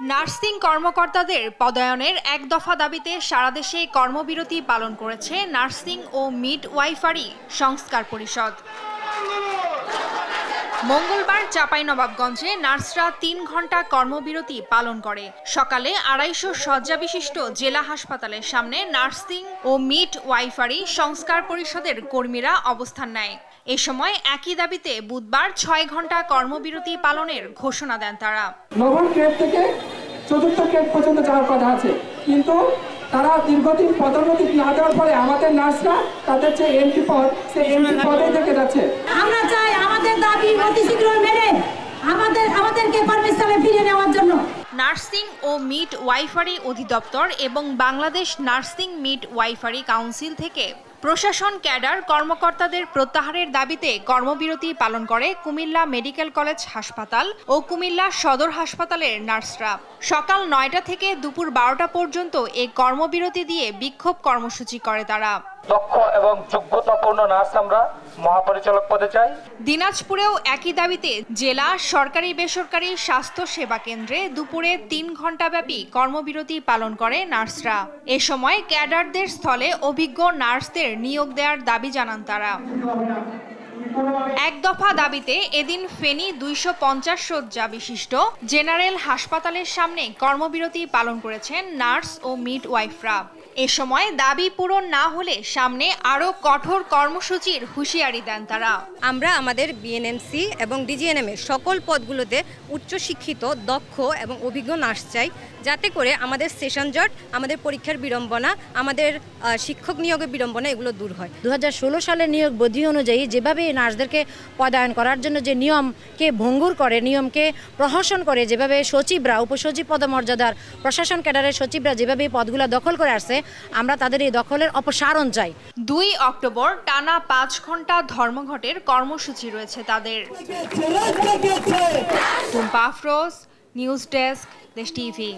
Nursing কর্মকর্তাদের পদায়নের এক দফা দাবিতে সারা দেশে কর্মবিরতি পালন করেছে নার্সিং ও মিড ওয়াইফারি সংস্কার পরিষদ। মঙ্গলবার চাঁপাইনবাবগঞ্জে নার্সরা তিন ঘণ্টা কর্মবিরতি পালন করে। সকালে আড়াইশো শয্যা বিশিষ্ট জেলা হাসপাতালের সামনে নার্সিং ও মিড ওয়াইফারি সংস্কার পরিষদের কর্মীরা অবস্থান নেয়। এ সময় একই দাবিতে বুধবার ছয় ঘণ্টা কর্মবিরতি পালনের ঘোষণা দেন তারা। নবম গ্রেড থেকে চতুর্থ গ্রেড পর্যন্ত যাওয়ার কথা আছে। কিন্তু তারা দীর্ঘদিন পদোন্নতি না দেওয়ার ফলে আমাদের নার্সরা তাদের যে এমপি পদ সেই এমপি পদে থেকে যাচ্ছে। আমরা চাই আমাদের দাবি অতি শীঘ্র মেনে আমাদের আমাদেরকে কর্মস্থলে ফিরে নেওয়ার জন্য। নার্সিং ও মিড ওয়াইফারি অধিদপ্তর এবং Bangladesh nursing midwifery council থেকে প্রশাসন, ক্যাডার, কর্মকর্তাদের প্রত্যাহারের দাবিতে কর্মবিরতি পালন করে কুমিল্লা মেডিকেল কলেজ হাসপাতাল ও কুমিল্লা সদর হাসপাতালের নার্সরা। সকাল নয়টা থেকে দুপুর বারোটা পর্যন্ত এই কর্মবিরতি দিয়ে বিক্ষোভ কর্মসূচি করে তারা। দিনাজপুরেও একই দাবিতে জেলা, সরকারি, বেসরকারি স্বাস্থ্য সেবা কেন্দ্রে দুপুরে তিন ঘণ্টাব্যাপী কর্মবিরতি পালন করে নার্সরা। এ সময় ক্যাডারদের স্থলে অভিজ্ঞ নার্সদের নিয়োগ দেওয়ার দাবি জানান তারা। এক দফা দাবিতে এদিন ফেনী দুইশো পঞ্চাশ শয্যা বিশিষ্ট জেনারেল হাসপাতালের সামনে কর্মবিরতি পালন করেছেন নার্স ও মিড ওয়াইফরা এ সময় দাবি পূরণ না হলে সামনে আরও কঠোর কর্মসূচির হুঁশিয়ারি দেন তারা। আমরা আমাদের বিএনএমসি এবং ডিজিএনএম এর সকল পদগুলোতে উচ্চশিক্ষিত দক্ষ এবং অভিজ্ঞ নার্স চাই যাতে করে আমাদের সেশন জট আমাদের পরীক্ষার বিড়ম্বনা আমাদের শিক্ষক নিয়োগের বিড়ম্বনা এগুলো দূর হয়। দু হাজার ষোলো সালের নিয়োগ বধি অনুযায়ী যেভাবে এই নার্সদেরকে পদায়ন করার জন্য যে নিয়মকে ভঙ্গুর করে নিয়মকে প্রহসন করে যেভাবে সচিবরা উপসচিব পদমর্যাদার প্রশাসন ক্যাডারের সচিবরা যেভাবে এই পদগুলো দখল করে আসছে আমরা তাদের এই দখলের অপসারণ চাই। দুই অক্টোবর টানা পাঁচ ঘণ্টা ধর্মঘটের কর্মসূচি রয়েছে তাদের। Tumpa Afroz news desk Desh TV.